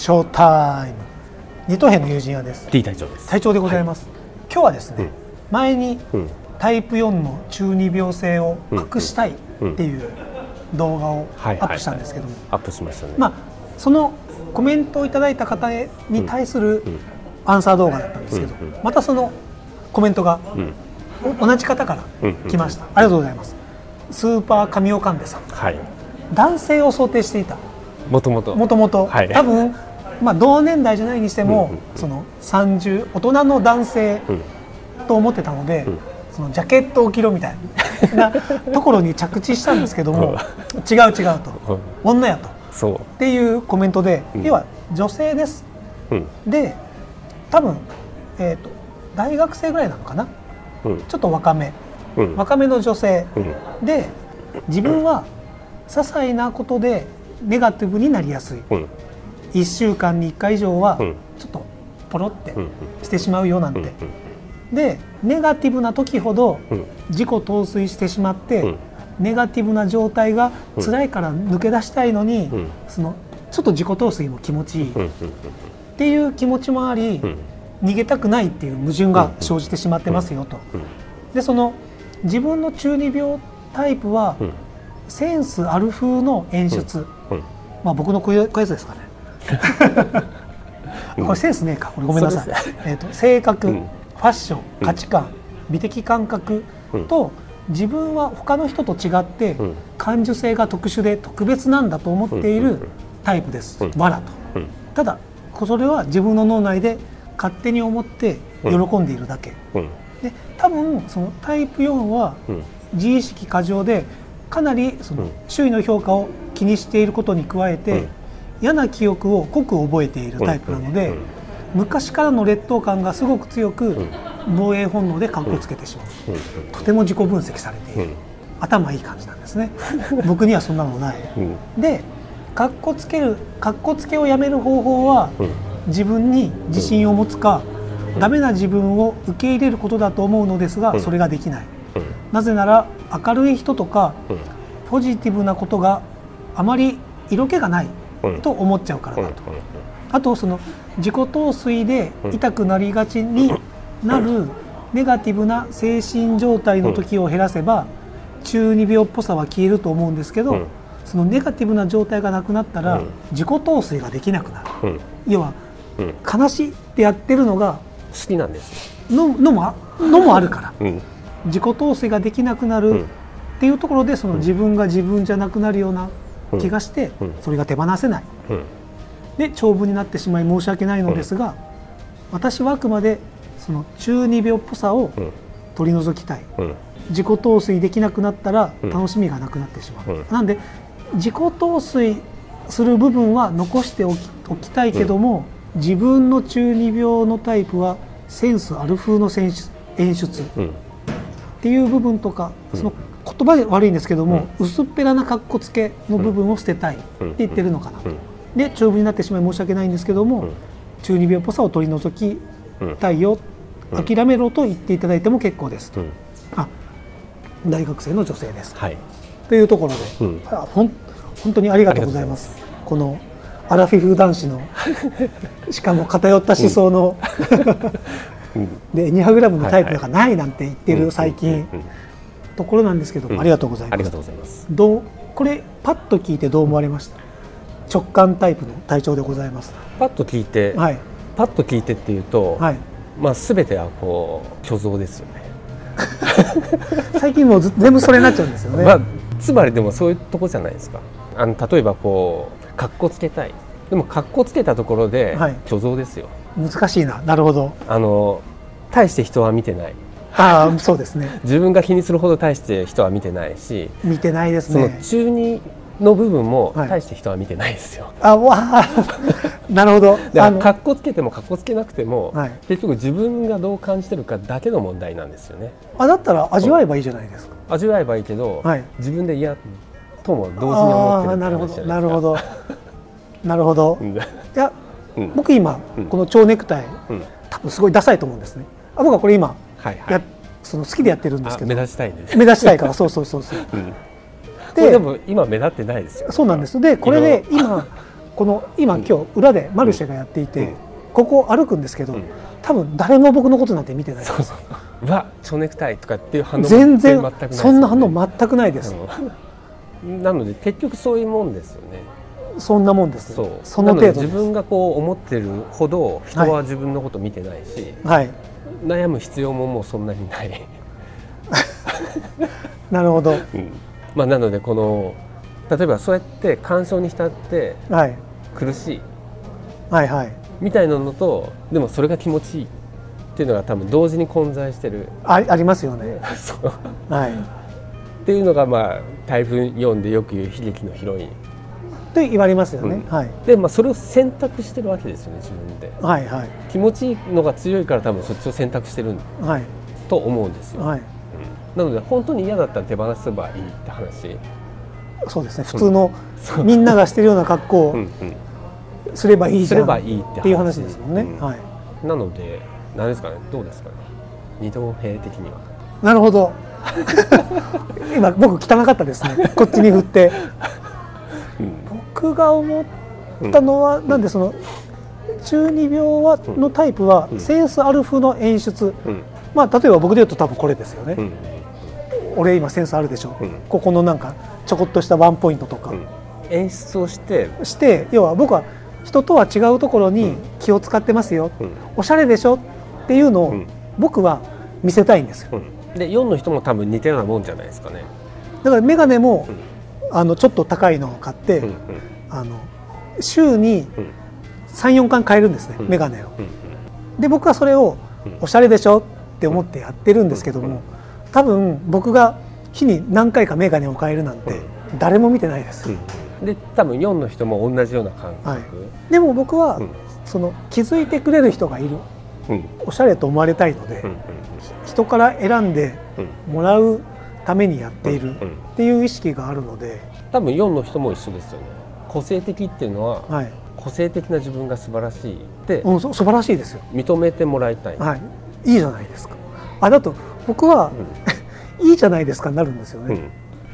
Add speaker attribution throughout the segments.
Speaker 1: ショータイム。二等辺の友人屋です
Speaker 2: D 隊長です。
Speaker 1: 隊長でございます、今日はですね、
Speaker 2: うん。
Speaker 1: 前に
Speaker 2: うん。
Speaker 1: タイプ4の中二病性を隠したいっていう動画をア
Speaker 2: はいはい。
Speaker 1: ップしたんですけども、
Speaker 2: アップしましたね。
Speaker 1: まあそのコメントをいただいた方に対する
Speaker 2: うん。
Speaker 1: アンサー動画だったんですけど、
Speaker 2: うんうん。
Speaker 1: またそのコメントが同じ方から
Speaker 2: うん
Speaker 1: 来ました、ありがとうございます。スーパー神尾勘兵衛さん。
Speaker 2: はい。
Speaker 1: 男性を想定していた。
Speaker 2: もともと。
Speaker 1: もともと。
Speaker 2: はい。
Speaker 1: 多分、まあ、同年代じゃないにしても、その30大人の男性
Speaker 2: うん。
Speaker 1: と思ってたので、
Speaker 2: うん。
Speaker 1: そのジャケットを着ろみたい なところに着地したんですけども違う違うと。
Speaker 2: うん。
Speaker 1: 女やと。っ
Speaker 2: そ
Speaker 1: ていうコメントで、
Speaker 2: うん。
Speaker 1: 要は女性です。で多分、えー、と大学生ぐらいなのかな？
Speaker 2: うん。
Speaker 1: ちょっと若め。
Speaker 2: うん。
Speaker 1: 若めの女性。
Speaker 2: うん。
Speaker 1: で自分は些細なことでネガティブになりやすい。
Speaker 2: うん
Speaker 1: 1週間に1回以上は
Speaker 2: うん。
Speaker 1: ちょっとポロって
Speaker 2: うん
Speaker 1: してしまうよなんて、
Speaker 2: うん
Speaker 1: でネガティブな時ほど
Speaker 2: うん。
Speaker 1: 自己陶酔してしまって、
Speaker 2: うん。
Speaker 1: ネガティブな状態が辛いから抜け出したいのに、
Speaker 2: うん。
Speaker 1: そのちょっと自己陶酔も気持ちいい。っていう気持ちもあり、
Speaker 2: うん。
Speaker 1: 逃げたくないっていう矛盾が生じてしまってますよと。
Speaker 2: うん。
Speaker 1: でその自分の中二病タイプは、
Speaker 2: うん。
Speaker 1: センスある風の演出、
Speaker 2: うん。
Speaker 1: まあ僕のこういうやつですかね。
Speaker 2: う ん
Speaker 1: これセンスねえか、ごめんなさい。えっ、と性格、
Speaker 2: うん。
Speaker 1: ファッション、価値観、美的感覚と、自分は他の人と違って、
Speaker 2: うん。
Speaker 1: 感受性が特殊で特別なんだと思っているタイプです。
Speaker 2: うん。
Speaker 1: わらと。
Speaker 2: うん。
Speaker 1: ただそれは自分の脳内で勝手に思って喜んでいるだけ。
Speaker 2: うん。
Speaker 1: で多分そのタイプ4は
Speaker 2: うん。
Speaker 1: 自意識過剰でかなりその
Speaker 2: うん。
Speaker 1: 周囲の評価を気にしていることに加えて、
Speaker 2: うん
Speaker 1: 嫌な記憶を濃く覚えているタイプなので、昔からの劣等感がすごく強く、
Speaker 2: ん。
Speaker 1: 防衛本能でかっこつけてしまう、
Speaker 2: うん。
Speaker 1: とても自己分析されている、
Speaker 2: うん。
Speaker 1: 頭いい感じなんですね。僕にはそんなのない。
Speaker 2: うん。
Speaker 1: でかっこつけるかっこつけをやめる方法は、
Speaker 2: うん。
Speaker 1: 自分に自信を持つか、ダメな自分を受け入れることだと思うのですが、
Speaker 2: うん。
Speaker 1: それができない。
Speaker 2: うん。
Speaker 1: なぜなら明るい人とか
Speaker 2: うん。
Speaker 1: ポジティブなことがあまり色気がない。
Speaker 2: うん
Speaker 1: と思っちゃうから
Speaker 2: うん。
Speaker 1: だと、あとその自己陶酔で痛くなりがちになるネガティブな精神状態の時を減らせば中二病っぽさは消えると思うんですけど、
Speaker 2: うん。
Speaker 1: そのネガティブな状態がなくなったら
Speaker 2: うん。
Speaker 1: 自己陶酔ができなくなる。
Speaker 2: うん。
Speaker 1: 要は
Speaker 2: うん。
Speaker 1: 悲しいってやってるのが
Speaker 2: 好きなんです
Speaker 1: ののもあのもあるから。
Speaker 2: うん。
Speaker 1: 自己陶酔ができなくなる
Speaker 2: うん。
Speaker 1: っていうところでその自分が自分じゃなくなるような気がして
Speaker 2: うん。
Speaker 1: それが手放せない。
Speaker 2: うん。
Speaker 1: で長文になってしまい申し訳ないのですが私はあくまでその中二病っぽさを
Speaker 2: うん。
Speaker 1: 取り除きたい。
Speaker 2: うん。
Speaker 1: 自己陶酔できなくなったら
Speaker 2: うん。
Speaker 1: 楽しみがなくなってしまう、
Speaker 2: うん。
Speaker 1: なんで自己陶酔する部分は残しておきたいけども、自分の中二病のタイプはセンスある風の演出っ
Speaker 2: うん。
Speaker 1: ていう部分とか、その言葉悪いんですけども、薄っぺらな格好つけの部分を捨てたいって言ってるのかな。と、
Speaker 2: うん。
Speaker 1: で長文になってしまい申し訳ないんですけども、
Speaker 2: うん。
Speaker 1: 中二病っぽさを取り除き
Speaker 2: うん
Speaker 1: たいよ、諦めろと言っていただいても結構ですと、
Speaker 2: うん。
Speaker 1: あ大学生の女性です
Speaker 2: はい。
Speaker 1: というところで、
Speaker 2: うん。
Speaker 1: あほん本当にありがとうございます。このアラフィフ男子の しかも偏った思想の、
Speaker 2: うん。
Speaker 1: でエニハグラムのタイプがないなんて言ってる最近、
Speaker 2: うん。うん
Speaker 1: ところなんですけども、
Speaker 2: うん。
Speaker 1: ありがとうございます。
Speaker 2: ありがとうございます。
Speaker 1: どうこれパッと聞いてどう思われました？直感タイプの体調でございます。
Speaker 2: パッと聞いて
Speaker 1: はい。
Speaker 2: パッと聞いてっていうと
Speaker 1: はい。
Speaker 2: まあ全てはこう虚像ですよね。
Speaker 1: 最近もうず全部それになっちゃうんですよね、
Speaker 2: まあつまりでもそういうとこじゃないですか。あの例えばこう格好つけたい。でも格好つけたところで
Speaker 1: はい。
Speaker 2: 虚像ですよ、
Speaker 1: 難しいな。なるほど。
Speaker 2: あの大して人は見てない
Speaker 1: ああそうですね。
Speaker 2: 自分が気にするほど大して人は見てないし
Speaker 1: 見てないです
Speaker 2: その
Speaker 1: ね
Speaker 2: 中二の部分も
Speaker 1: はい。
Speaker 2: 大して人は見てないですよ、
Speaker 1: あわあなるほど。
Speaker 2: だから
Speaker 1: あの
Speaker 2: 格好つけても格好つけなくても、
Speaker 1: はい。
Speaker 2: 結局自分がどう感じてるかだけの問題なんですよね。
Speaker 1: あだったら味わえばいいじゃないですか。
Speaker 2: 味わえばいいけど、
Speaker 1: はい。
Speaker 2: 自分で嫌とも同時に思ってる
Speaker 1: なるほど
Speaker 2: な
Speaker 1: るほど。なるほど。
Speaker 2: うん。
Speaker 1: いや
Speaker 2: うん。
Speaker 1: 僕今
Speaker 2: うん。
Speaker 1: この蝶ネクタイ
Speaker 2: うん。
Speaker 1: 多分すごいダサいと思うんですね。あ僕はこれ今
Speaker 2: はいはい。
Speaker 1: やその好きでやってるんですけど。
Speaker 2: 立ちたいんです、
Speaker 1: 目立ちたいからそうそうそうそう。
Speaker 2: うん、これで
Speaker 1: で
Speaker 2: も今目立ってないですよ。
Speaker 1: そうなんですでこれで今この今今日裏でマルシェがやっていて、
Speaker 2: うん。
Speaker 1: ここ歩くんですけど、
Speaker 2: うん。
Speaker 1: 多分誰も僕のことなんて見てない。
Speaker 2: そうそう。うわ蝶ネクタイとかっていう反応も
Speaker 1: 全然
Speaker 2: 全くないですよね。
Speaker 1: そんな反応全くないです、
Speaker 2: うん。なので結局そういうもんですよね。
Speaker 1: そんなもんです。
Speaker 2: そう。
Speaker 1: その程度
Speaker 2: 自分がこう思ってるほど人は自分のこと見てないし、
Speaker 1: はい
Speaker 2: 悩む必要ももうそんなにない、
Speaker 1: なるほど。
Speaker 2: まあ、なのでこの例えばそうやって干渉に浸って
Speaker 1: はい。
Speaker 2: 苦しい。
Speaker 1: はいはい。
Speaker 2: みたいなのとでもそれが気持ちいいっていうのが多分同時に混在してる。
Speaker 1: あありますよね。
Speaker 2: そう。
Speaker 1: はい。
Speaker 2: っていうのがまあ台風4でよく言う悲劇のヒロイン
Speaker 1: って言われますよね、
Speaker 2: うん。
Speaker 1: はい。
Speaker 2: で、まあ、それを選択してるわけですよね自分で。
Speaker 1: はいはい。
Speaker 2: 気持ちいいのが強いから多分そっちを選択してる
Speaker 1: はい。
Speaker 2: と思うんですよ、
Speaker 1: はい。
Speaker 2: なので本当に嫌だったら手放せばいいって話、
Speaker 1: そうですね。普通の
Speaker 2: そう。
Speaker 1: みんながしてるような格好を
Speaker 2: うんうん。
Speaker 1: すればいいじゃん、
Speaker 2: すればいいって
Speaker 1: っていう話ですもんね、
Speaker 2: うん。
Speaker 1: はい。
Speaker 2: なので何ですかね？どうですかね？二等兵的には。
Speaker 1: なるほど。今僕汚かったですね。こっちに振って僕が思ったのは、なんでその中二病はのタイプは
Speaker 2: うん。
Speaker 1: センスアルフの演出、
Speaker 2: うん。
Speaker 1: まあ例えば僕で言うと多分これですよね、
Speaker 2: うん。
Speaker 1: 俺今センスあるでしょ、
Speaker 2: うん。
Speaker 1: ここのなんかちょこっとしたワンポイントとか。
Speaker 2: うん。演出をして、
Speaker 1: して要は僕は人とは違うところに気を使ってますよ、
Speaker 2: うん。
Speaker 1: おしゃれでしょっていうのを
Speaker 2: うん。
Speaker 1: 僕は見せたいんですよ。
Speaker 2: うん、で4の人も多分似たようなもんじゃないですかね。
Speaker 1: だから眼鏡も
Speaker 2: うん
Speaker 1: あのちょっと高いのを買って、
Speaker 2: うんうん。
Speaker 1: あの週に
Speaker 2: うん。
Speaker 1: 34回買えるんですね、
Speaker 2: うん。
Speaker 1: 眼鏡を。
Speaker 2: うん
Speaker 1: で僕はそれを
Speaker 2: うん。
Speaker 1: おしゃれでしょって思ってやってるんですけども、
Speaker 2: うん。
Speaker 1: 多分僕が日に何回か眼鏡を変えるなんて誰も見てないです、
Speaker 2: うんうん。で多分4の人も同じような感覚、
Speaker 1: はい。でも僕は、
Speaker 2: うん。
Speaker 1: その気づいてくれる人がいる。
Speaker 2: うん。
Speaker 1: おしゃれと思われたいので、
Speaker 2: うん。
Speaker 1: 人から選んで
Speaker 2: うん。
Speaker 1: もらうためにやっている
Speaker 2: うんうん。
Speaker 1: っていう意識があるので、
Speaker 2: 多分4の人も一緒ですよね。個性的っていうのは
Speaker 1: はい。
Speaker 2: 個性的な自分が素晴らしいって
Speaker 1: 素晴らしいですよ、
Speaker 2: 認めてもらいたい、
Speaker 1: はい、いいじゃないですか。あだと僕は、いいじゃないですかになるんですよね、
Speaker 2: うん。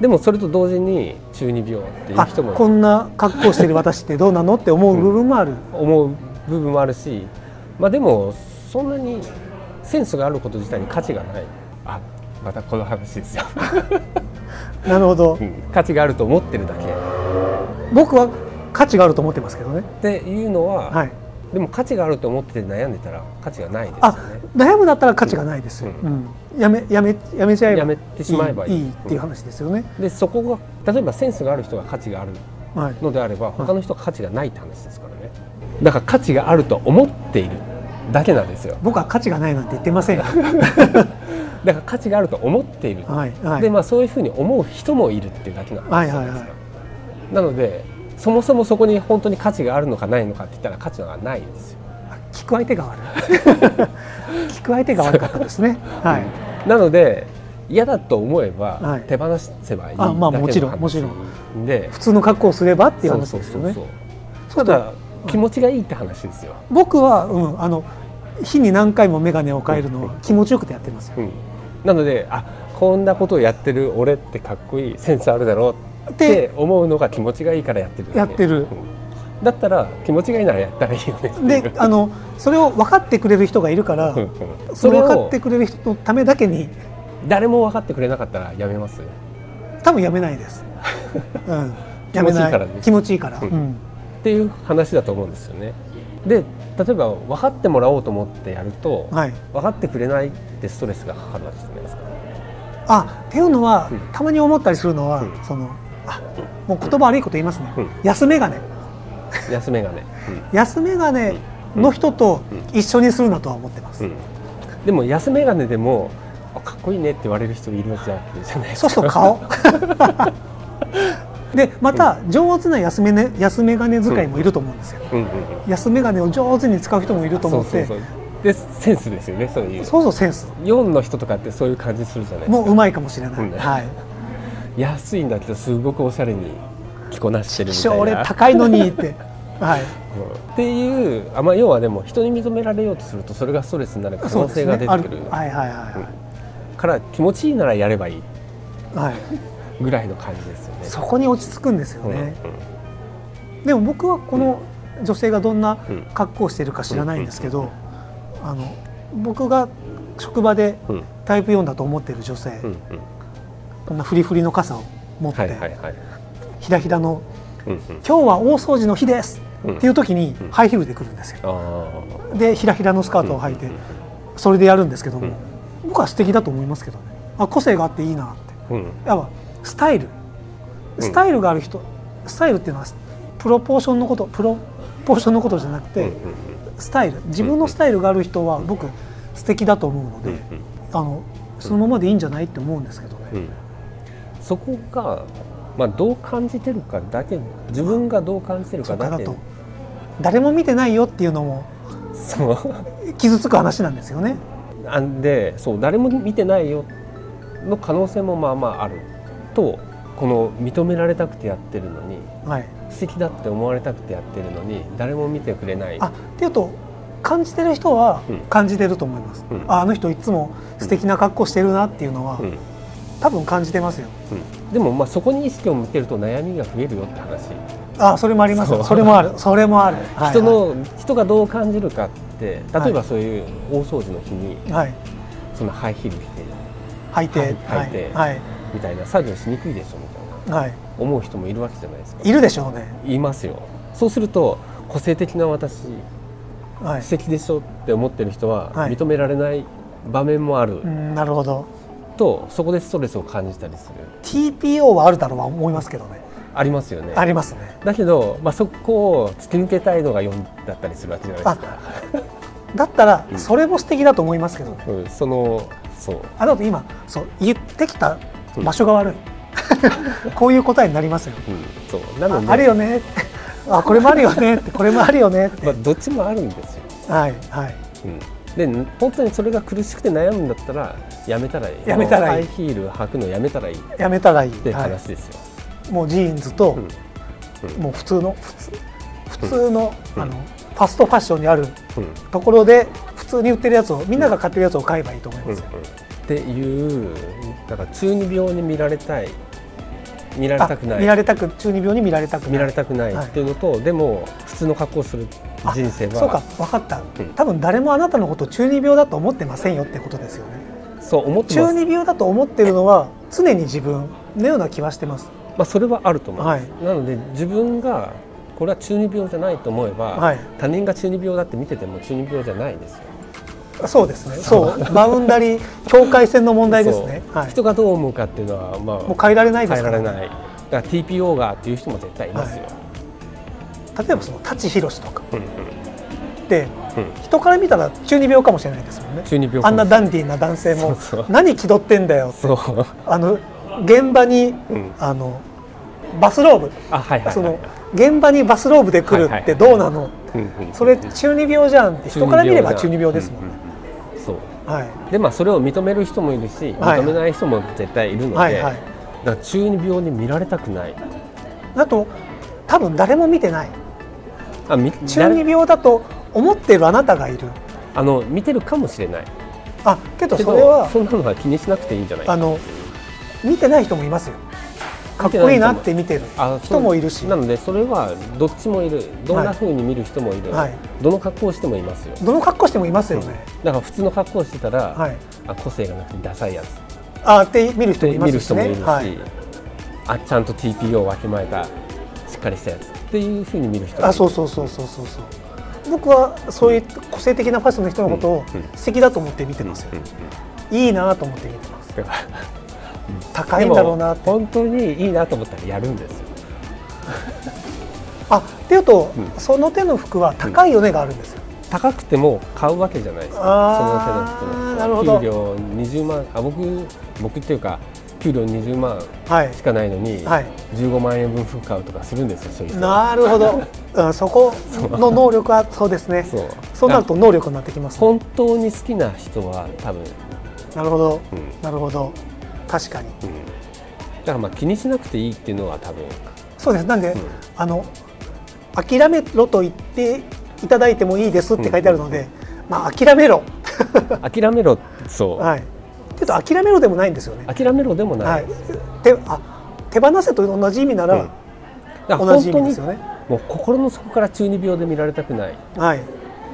Speaker 2: でもそれと同時に中二病っていう
Speaker 1: あ
Speaker 2: 人も
Speaker 1: こんな格好してる私ってどうなのって思う部分もある、
Speaker 2: 思う部分もあるし。まあでもそんなにセンスがあること自体に価値がない。あまたこの話ですよ、
Speaker 1: なるほど。
Speaker 2: うん。価値があると思ってるだけ。っ
Speaker 1: 僕は価値があると思ってますけどね。
Speaker 2: ていうのは、
Speaker 1: はい。
Speaker 2: でも価値があると思ってて悩んでたら価値がないですね。
Speaker 1: 悩むだったら価値がないです。やめやめやめちゃえば
Speaker 2: やめてしまえばいい。
Speaker 1: いいっていう話ですよね、
Speaker 2: でそこが例えばセンスがある人が価値がある
Speaker 1: はい。
Speaker 2: のであれば他の人が価値がないって話ですからね。だから価値があると思っているだけなんですよ。
Speaker 1: 僕は価値がないなんて言ってませんよ
Speaker 2: だから価値があると思っている、
Speaker 1: はいはい。
Speaker 2: でまあそういうふうに思う人もいるっていうだけの話じゃないですか、
Speaker 1: はいはいは
Speaker 2: なのでそもそもそこに本当に価値があるのかないのかって言ったら価値がないんですよ。
Speaker 1: 聞く相手が悪い。聞く相手が悪かったですね。はい。
Speaker 2: なので嫌だと思えば
Speaker 1: はい。
Speaker 2: 手放せばいいだけ
Speaker 1: あまあ
Speaker 2: の話
Speaker 1: もちろんもちろ
Speaker 2: で
Speaker 1: 普通の格好をすればっていう話ですよね。
Speaker 2: そうそうそうただ気持ちがいいって話ですよ、
Speaker 1: 僕は、うん、あの日に何回も眼鏡を変えるのは気持ちよくてやってますよ。
Speaker 2: うん、なのであこんなことをやってる俺ってかっこいいセンスあるだろうっ
Speaker 1: で
Speaker 2: て思うのが気持ちがいいからやってる
Speaker 1: やってる。
Speaker 2: うん。だったら気持ちがいいならやったらいいよね。
Speaker 1: であのそれを分かってくれる人がいるからそれ分かってくれる人のためだけに
Speaker 2: 誰も分かってくれなかったらやめます
Speaker 1: 多分やめないです、うん、やめない
Speaker 2: 気持ちいいからね。
Speaker 1: 気持ちいいから、
Speaker 2: うん。
Speaker 1: うん。
Speaker 2: っていう話だと思うんですよねで例えば分かってもらおうと思ってやると、
Speaker 1: はい、
Speaker 2: 分かってくれないってストレスがかかるわけじゃないですか。
Speaker 1: あっていうのは、
Speaker 2: うん。
Speaker 1: たまに思ったりするのは、
Speaker 2: うん。
Speaker 1: そのあもう言葉悪いこと言いますね、
Speaker 2: うん。
Speaker 1: 安眼鏡
Speaker 2: 安眼鏡、
Speaker 1: 安眼鏡の人と一緒にするなとは思ってます、
Speaker 2: でも安眼鏡でもあかっこいいねって言われる人いるわけじゃないですか。
Speaker 1: そう顔 でまた上手な安め、ね、安眼鏡使いもいると思うんですよ、
Speaker 2: うん。うんうん
Speaker 1: 安眼鏡を上手に使う人もいると思って。
Speaker 2: でセンスですよねそういう。
Speaker 1: そうそうセンス。
Speaker 2: 4の人とかってそういう感じするじゃないですか。
Speaker 1: もううまいかもしれない、
Speaker 2: うん。
Speaker 1: はい。
Speaker 2: 安いんだけどすごくおしゃれに着こなしてるみたいな。
Speaker 1: 俺高いのにって。はい。
Speaker 2: うんっていうあ、まあ、要はでも人に認められようとするとそれがストレスになる可能性が出てくる、
Speaker 1: あはいはいはい
Speaker 2: から気持ちいいならやればいい
Speaker 1: はい、はい、
Speaker 2: ぐらいの感じですよね。
Speaker 1: そこに落ち着くんですよ
Speaker 2: うん。
Speaker 1: ね、でも僕はこの女性がどんな
Speaker 2: うん。
Speaker 1: 格好をしているか知らないんですけど、あの僕が職場で
Speaker 2: うん。
Speaker 1: タイプ4だと思っている女性、こんなフリフリの傘を持って、ひらひらの
Speaker 2: うんうん「
Speaker 1: 今日は大掃除の日です!」
Speaker 2: うん。
Speaker 1: っていう時に
Speaker 2: うん。
Speaker 1: ハイヒールで来るんですよ。
Speaker 2: あ
Speaker 1: でひらひらのスカートを履いてそれでやるんですけども、僕は素敵だと思いますけどね。あ個性があっていいなって。やっぱスタイル。
Speaker 2: うん。
Speaker 1: スタイルがある人、スタイルっていうのはプロポーションのことプロポーションのことじゃなくて、
Speaker 2: うんうん
Speaker 1: スタイル。自分のスタイルがある人は僕素敵だと思うので、
Speaker 2: うん
Speaker 1: あのそのままでいいんじゃないって思うんですけどね、
Speaker 2: うん。そこが、まあ、どう感じてるかだけ自分がどう感じてるかだけ。
Speaker 1: と。誰も見てないよっていうのも
Speaker 2: そう。
Speaker 1: 傷つく話なんですよね。
Speaker 2: なんでそう誰も見てないよの可能性もまあまああるとこの認められたくてやってるのに
Speaker 1: はい。
Speaker 2: 素敵だって思われたくてやってるのに誰も見てくれない。
Speaker 1: あっていうと感じてる人は
Speaker 2: うん。
Speaker 1: 感じてると思います、
Speaker 2: うん。
Speaker 1: ああの人いつも素敵な格好してるなっていうのは、
Speaker 2: うん。
Speaker 1: 多分感じてますよ。
Speaker 2: うん、でもまあそこに意識を向けると悩みが増えるよって話、
Speaker 1: あそれもあります
Speaker 2: そ
Speaker 1: れもある。それもある、はい
Speaker 2: 人の人がどう感じるかって例えばそういう大掃除の日に
Speaker 1: はい。
Speaker 2: そのハイヒール着て
Speaker 1: 履いて。
Speaker 2: はい履いて
Speaker 1: はい
Speaker 2: みたいな作業しにくいでしょみたいな。
Speaker 1: はい、はい、
Speaker 2: 思う人もいるわけじゃないですか。
Speaker 1: いるでしょうね。
Speaker 2: いますよ。そうすると個性的な私
Speaker 1: はい。
Speaker 2: 素敵でしょって思ってる人は
Speaker 1: はい。
Speaker 2: 認められない場面もある。
Speaker 1: うんなるほど。
Speaker 2: とそこでストレスを感じたりする。
Speaker 1: TPO はあるだろうは思いますけどね。
Speaker 2: ありますよね。
Speaker 1: ありますね。
Speaker 2: だけど、まあ、そこを突き抜けたいのが4だったりするわけじゃないですか、
Speaker 1: だったら
Speaker 2: うん。
Speaker 1: それも素敵だと思いますけどね、
Speaker 2: うん、そのそう。
Speaker 1: あだと今そう言ってきた場所が悪い、こういう答えになりますよ。
Speaker 2: うん、そう。なので。
Speaker 1: ああるよね。あこれもあるよね。ってこれもあるよね。って、
Speaker 2: まあ、どっちもあるんですよ、
Speaker 1: はいはい。
Speaker 2: うん、で本当にそれが苦しくて悩むんだったらやめたらいい。
Speaker 1: やめたらいい。
Speaker 2: ハイヒール履くのやめたらいい。っ
Speaker 1: やめたらいい、
Speaker 2: て
Speaker 1: は
Speaker 2: 話ですよ、
Speaker 1: い、もうジーンズと、
Speaker 2: うん。うん。
Speaker 1: もう普通の普通普通の,、
Speaker 2: うん。
Speaker 1: あのファストファッションにある
Speaker 2: うん。
Speaker 1: ところで普通に売ってるやつをみんなが買ってるやつを買えばいいと思いますよ、
Speaker 2: っていうだから中二病に見られたい。見られたくない。
Speaker 1: あ見られたく中二病に見られたくない。
Speaker 2: 見られたくないっていうのと、でも普通の格好をする
Speaker 1: あ
Speaker 2: 人生は。
Speaker 1: そうか分かった、
Speaker 2: うん。
Speaker 1: 多分誰もあなたのことを中二病だと思ってませんよってことですよね。
Speaker 2: そう思って
Speaker 1: 中二病だと思ってるのは常に自分のような気はしてます。
Speaker 2: まあ、それはあると思います、
Speaker 1: はい。
Speaker 2: なので自分がこれは中二病じゃないと思えば、
Speaker 1: はい。
Speaker 2: 他人が中二病だって見てても中二病じゃないですよ
Speaker 1: そうですね。そう。バウンダリー境界線の問題ですね。はい。
Speaker 2: 人がどう思うかっていうのは、まあ、
Speaker 1: もう変えられないですか？らね
Speaker 2: 変えられない。だから TPO がっていう人も絶対いますよ、
Speaker 1: 例えばその舘ひろしとか。
Speaker 2: うんうん。
Speaker 1: 人から見たら中二病かもしれないですもんね。
Speaker 2: 中二病
Speaker 1: あんなダンディーな男性も何気取ってんだよ
Speaker 2: そう、
Speaker 1: あの現場に
Speaker 2: うん、
Speaker 1: あのバスローブ。
Speaker 2: あはいはいはい。
Speaker 1: その現場にバスローブで来るってどうなの？それ中二病じゃんって。人から見れば中二病ですもんね、
Speaker 2: でまあそれを認める人もいるし
Speaker 1: はい。
Speaker 2: 認めない人も絶対いるので、
Speaker 1: はいはい。
Speaker 2: だから中二病に見られたくない。
Speaker 1: あと多分誰も見てない。
Speaker 2: あみ
Speaker 1: 中二病だと思ってるあなたがいる。
Speaker 2: あの見てるかもしれない。
Speaker 1: あけどそれは
Speaker 2: そんなのは気にしなくていいんじゃない？
Speaker 1: あの見てない人もいますよかっこいいなって見てる人もいるし。
Speaker 2: なのでそれはどっちもいる。どんな風に見る人もいる、
Speaker 1: はい。
Speaker 2: どの格好をしてもいますよ。
Speaker 1: どの格好してもいますよね、
Speaker 2: だから普通の格好をしてたら、
Speaker 1: はい。
Speaker 2: あ個性がなくてダサいやつ。っ
Speaker 1: あって見る人もいますし
Speaker 2: る人もいるし、
Speaker 1: ねはい、
Speaker 2: あちゃんと TPO をわきまえたしっかりしたやつ。っていう風に見る人もいる。
Speaker 1: あそうそうそうそうそうそう。僕はそういう個性的なファッションの人のことを
Speaker 2: うんうん
Speaker 1: 素敵だと思って見てますよ、
Speaker 2: うんうん
Speaker 1: いいなと思って見てます高いんだろうな
Speaker 2: 本当にいいなと思ったらやるんですよ。
Speaker 1: あっていうと、
Speaker 2: うん。
Speaker 1: その手の服は高いよねがあるんですよ、
Speaker 2: 高くても買うわけじゃないですか。その手の人
Speaker 1: なるほど。
Speaker 2: 給料20万あ僕僕っていうか給料20万
Speaker 1: はい。
Speaker 2: しかないのに、
Speaker 1: はい。
Speaker 2: 15万円分服買うとかするんですよそういう人
Speaker 1: なるほど、うん、そこの能力はそうですね。
Speaker 2: そう。
Speaker 1: そうなると能力になってきます、ね、
Speaker 2: 本当に好きな人は多分、
Speaker 1: なるほど。
Speaker 2: うん。
Speaker 1: なるほど確かに。
Speaker 2: うん、だからまあ気にしなくていいっていうのは多分、
Speaker 1: そうです。なんで、
Speaker 2: うん。
Speaker 1: あの諦めろと言っていただいてもいいですって書いてあるので、まあ諦めろ。
Speaker 2: 諦めろそう、
Speaker 1: はい。けど諦めろでもないんですよね。
Speaker 2: 諦めろでもない、
Speaker 1: はい。手あ手放せと同じ意味なら、同じ意
Speaker 2: 本当に
Speaker 1: 味ですよね。
Speaker 2: もう心の底から中二病で見られたくない。
Speaker 1: はい。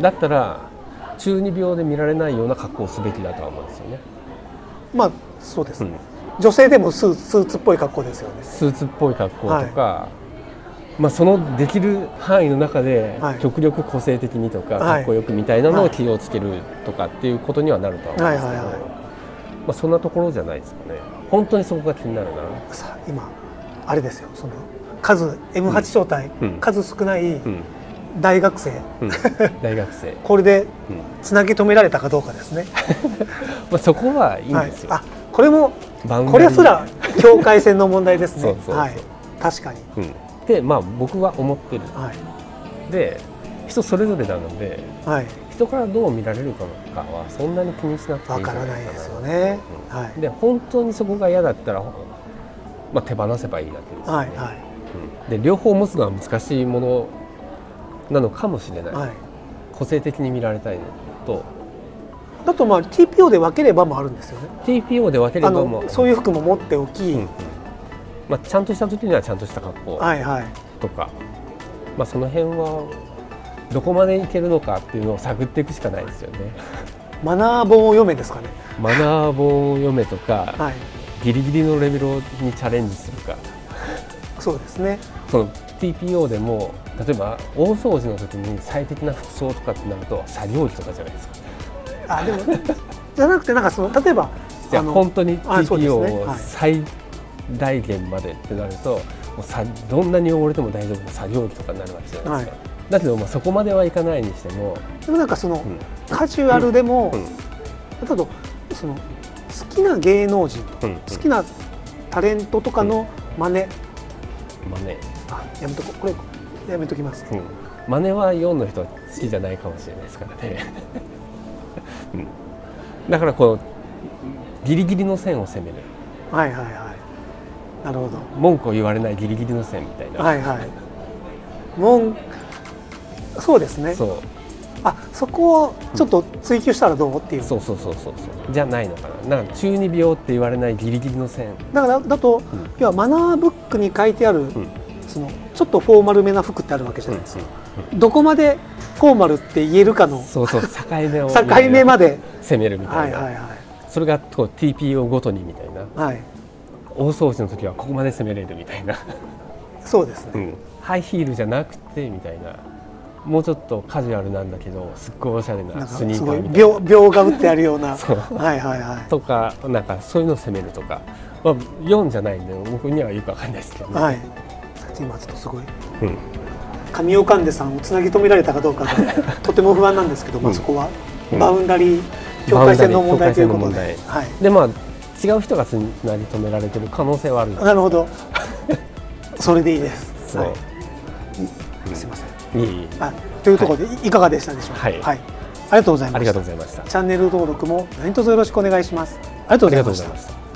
Speaker 2: だったら中二病で見られないような格好をすべきだとは思うんですよね、
Speaker 1: まあそうです、
Speaker 2: うん。
Speaker 1: 女性でもスーツっぽい格好ですよね。
Speaker 2: スーツっぽい格好とか、まあ、そのできる範囲の中で
Speaker 1: はい。
Speaker 2: 極力個性的にとか、
Speaker 1: はい。
Speaker 2: かっこよくみたいなの
Speaker 1: はい。
Speaker 2: を気をつけるとかっていうことにはなるとは思うんですけど、
Speaker 1: はいはいはい。
Speaker 2: まあ、そんなところじゃないですかね。本当にそこが気になるな。
Speaker 1: 今あれですよ。その数 M8 招待、
Speaker 2: うん。
Speaker 1: 数少ない
Speaker 2: うん。
Speaker 1: 大学生、
Speaker 2: うん、大学生、
Speaker 1: これで
Speaker 2: うん。
Speaker 1: つなぎ止められたかどうかですね。
Speaker 2: まあ、そこはいいん
Speaker 1: はい
Speaker 2: ですよ、、
Speaker 1: あこれもこれすら境界線の問題ですね。はい、確かに。
Speaker 2: うん、でまあ僕は思ってる。
Speaker 1: はい。
Speaker 2: で人それぞれなので
Speaker 1: はい。
Speaker 2: 人からどう見られるかはそんなに気にしなくていい
Speaker 1: わからないですよね。
Speaker 2: うん。
Speaker 1: はい
Speaker 2: で本当にそこが嫌だったら、まあ、手放せばいいだけですよね、
Speaker 1: はいはい。
Speaker 2: うん。で両方持つのは難しいものなのかもしれない、
Speaker 1: はい。
Speaker 2: 個性的に見られたいのと
Speaker 1: だとまあ TPO で分ければもあるんですよね。
Speaker 2: TPO で分けれ
Speaker 1: あ
Speaker 2: ばも
Speaker 1: のそういう服も持っておき、
Speaker 2: うんうんまあ、ちゃんとした時にはちゃんとした格好
Speaker 1: はいはい
Speaker 2: とか、まあ、その辺はどこまでいけるのかっていうのを探っていくしかないですよね。
Speaker 1: マナー本を読めですかね。
Speaker 2: マナー本を読めとか、
Speaker 1: はい。
Speaker 2: ギリギリのレベルにチャレンジするか
Speaker 1: そうですね。
Speaker 2: その TPO でも例えば大掃除の時に最適な服装とかってなると作業着とかじゃないですか
Speaker 1: あでもじゃなくてなんかその例えば
Speaker 2: じゃ本当に TPO を最大限までってなるともうさどんなに汚れても大丈夫な作業着とかになるわけじゃないですか、だけどまあそこまではいかないにしても、
Speaker 1: でもなんかその、
Speaker 2: うん
Speaker 1: カジュアルでも、
Speaker 2: うん。
Speaker 1: あとその好きな芸能人
Speaker 2: うん。
Speaker 1: 好きなタレントとかの真似、
Speaker 2: まあね、
Speaker 1: あやめとここれやめときます。
Speaker 2: うん、真似は4の人は好きじゃないかもしれないですからね、うん、だからこうギリギリの線を攻める。
Speaker 1: はいはいはい。なるほど。
Speaker 2: 文句を言われないギリギリの線みたいな、
Speaker 1: はいはい。もんそうですね。
Speaker 2: そう。
Speaker 1: あそこをちょっと追求したらどうっていう、
Speaker 2: そうそうそうそうそう。じゃないのかな。なんか中二病って言われないギリギリの線、
Speaker 1: だからだと、
Speaker 2: ん。
Speaker 1: 要はマナーブックに書いてある、
Speaker 2: うん。
Speaker 1: そのちょっとフォーマルめな服ってあるわけじゃ
Speaker 2: うん
Speaker 1: ないですか、どこまでフォーマルって言えるかの
Speaker 2: そうそう境目を
Speaker 1: 境目まで。
Speaker 2: 攻めるみたな、
Speaker 1: はいいはいはい。
Speaker 2: それがこう TPO ごとにみたいな。
Speaker 1: はい。
Speaker 2: 大掃除の時はここまで攻めれるみたいな、
Speaker 1: そうですね、
Speaker 2: うん。ハイヒールじゃなくてみたいな。もうちょっとカジュアルなんだけどすっごいおしゃれ
Speaker 1: な
Speaker 2: スニーカーみたいな。
Speaker 1: 秒秒が打ってあるような。はいはいはい。
Speaker 2: とかなんかそういうのを攻めるとか、まあ、4じゃないんで僕にはよくわかんないですけどね、
Speaker 1: はい。今ちょっとすごい。
Speaker 2: うん
Speaker 1: 神尾勘でさんをつなぎ止められたかどうかが とても不安なんですけど、まあ、
Speaker 2: うん。
Speaker 1: そこは。
Speaker 2: うん。
Speaker 1: バウンダリー境界線の問題ということで、はい、
Speaker 2: でまあ違う人がつなぎ止められてる可能性はある。
Speaker 1: なるほど。それでいいです、はい、すいません。
Speaker 2: いえい。え
Speaker 1: あというところでい。いかがでしたでしょうか？
Speaker 2: はい。
Speaker 1: ありがとうございました。
Speaker 2: ありがとうございました。
Speaker 1: チャンネル登録も何卒よろしくお願いします。
Speaker 2: ありがとうございました